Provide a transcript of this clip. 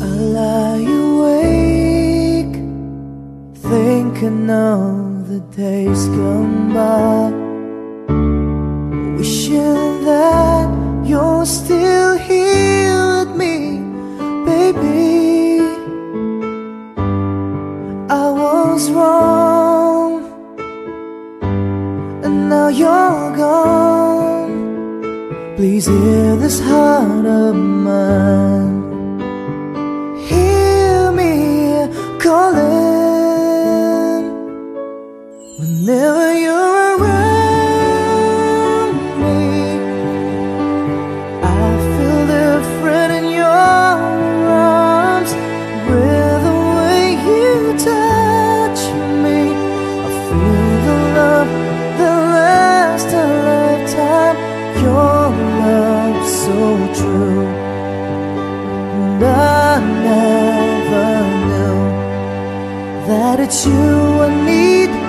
I lie awake Thinking of the days gone by. Wishing that you're still here with me, baby. I was wrong And now you're gone. Please hear this heart of mine. Hear me calling. Whenever you're that it's you I need